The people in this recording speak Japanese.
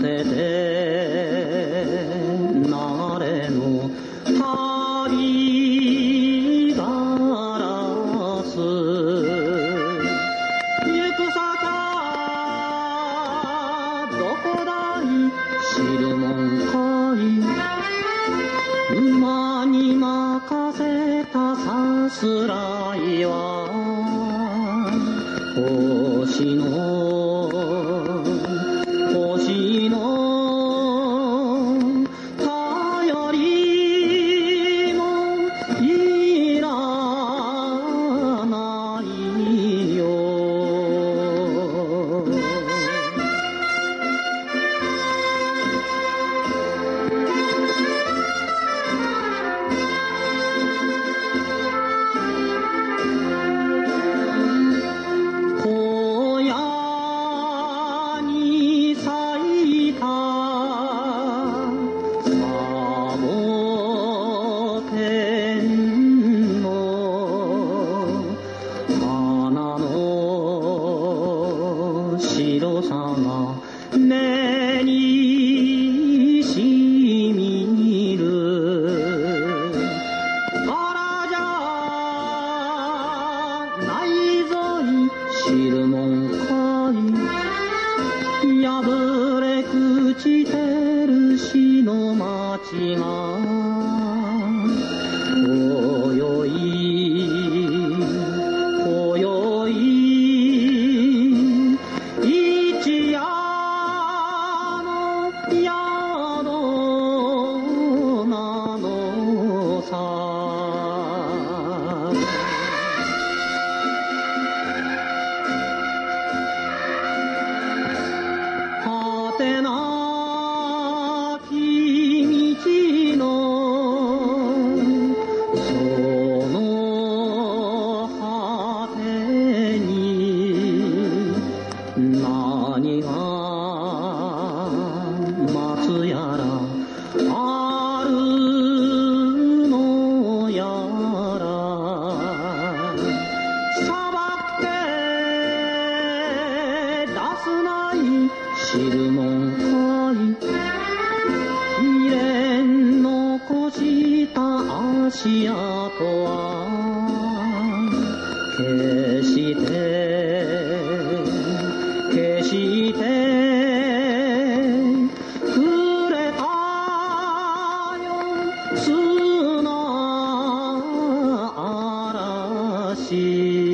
ててなれの旅星のしみる。からじゃないぞい知るもんかい。破れ朽ちてる死の街が。足決して決して触れたよ砂嵐。